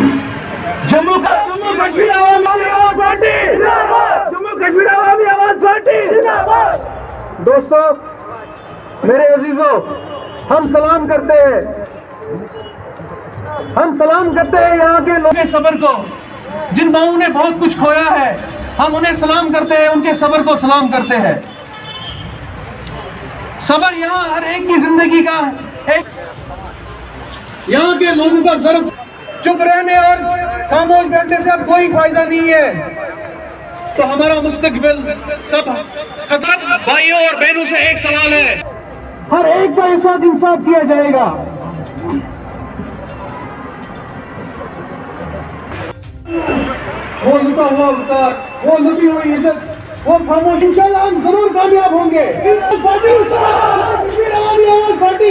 जम्मू का जम्मू कश्मीर आवामी आवाज़ पार्टी। जम्मू कश्मीर आवामी आवाज़ पार्टी। दोस्तों मेरे अजीजों हम सलाम करते हैं। हम सलाम करते हैं यहाँ के लोग। उनके सबर को जिन माओ ने बहुत कुछ खोया है हम उन्हें सलाम करते हैं उनके सबर को सलाम करते हैं। सबर यहाँ हर एक की ज़िंदगी का एक यहाँ के लोगों का गर्व चुप रहने और खामोश बैठने से अब कोई फ़ायदा नहीं है। तो हमारा मुस्तकबिल सब खतरा भाइयों और बहनों से एक सवाल है। हर एक का साथ इंसाफ किया जाएगा। वो लुटा हुआ अवतार वो लुटी हुई इज़्ज़त वो खामोश इंशाल्लाह हम ज़रूर कामयाब होंगे पार्टी कश्मीर आवामी आवाज़ पार्टी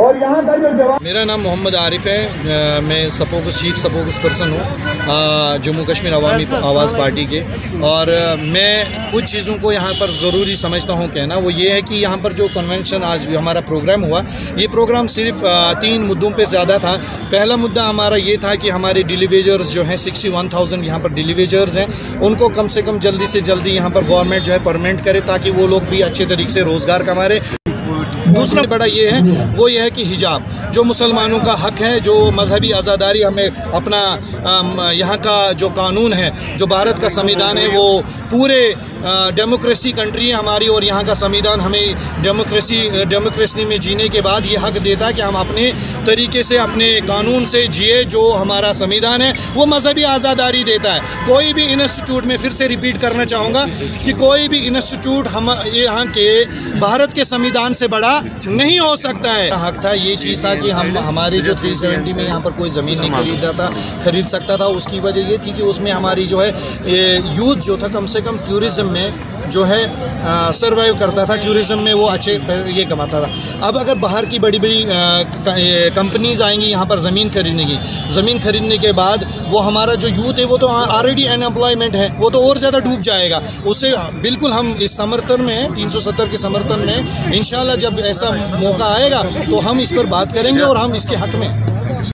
और यहाँ का जो जवाब मेरा नाम मोहम्मद आरिफ है। मैं सपोकस चीफ सपोकस पर्सन हूँ। जम्मू कश्मीर अवामी आवाज़ पार्टी के। और मैं कुछ चीज़ों को यहाँ पर ज़रूरी समझता हूँ कहना। वो ये है कि यहाँ पर जो कन्वेंशन आज हमारा प्रोग्राम हुआ ये प्रोग्राम सिर्फ़ तीन मुद्दों पे ज़्यादा था। पहला मुद्दा हमारा ये था कि हमारे डिलीवेजर्स जो हैं सिक्सटी वन थाउज़ेंड यहाँ पर डिलीवेजर्स हैं। उनको कम से कम जल्दी से जल्दी यहाँ पर गवर्नमेंट जो है परमानेंट करे ताकि वो लोग भी अच्छे तरीके से रोज़गार कमा रहे। दूसरा बड़ा ये है वो ये है कि हिजाब जो मुसलमानों का हक है जो मजहबी आज़ादारी हमें अपना यहाँ का जो कानून है जो भारत का संविधान है वो पूरे डेमोक्रेसी कंट्री है हमारी और यहाँ का संविधान हमें डेमोक्रेसी डेमोक्रेसी में जीने के बाद ये हक देता है कि हम अपने तरीके से अपने कानून से जिए जो हमारा संविधान है वो मजहबी आज़ादारी देता है। कोई भी इंस्टीट्यूट में फिर से रिपीट करना चाहूँगा कि कोई भी इंस्टीट्यूट हम यहाँ के भारत के संविधान से बड़ा नहीं हो सकता है। हक था ये चीज़ था कि हम हमारी जो 370 में यहाँ पर कोई ज़मीन नहीं खरीदा था खरीद सकता था। उसकी वजह ये थी कि उसमें हमारी जो है यूथ जो था कम से कम टूरिज़्म में जो है सरवाइव करता था टूरिज़्म में वो अच्छे ये कमाता था। अब अगर बाहर की बड़ी बड़ी कंपनीज़ आएँगी, यहाँ पर ज़मीन खरीदने की, ज़मीन खरीदने के बाद वो हमारा जो यूथ है, वो तो ऑलरेडी अनएम्प्लॉयमेंट है, वो तो और ज़्यादा डूब जाएगा। उससे बिल्कुल हम इस समर्थन में 370 के समर्थन में इन जब ऐसा मौका आएगा तो हम इस पर बात करेंगे और हम इसके हक में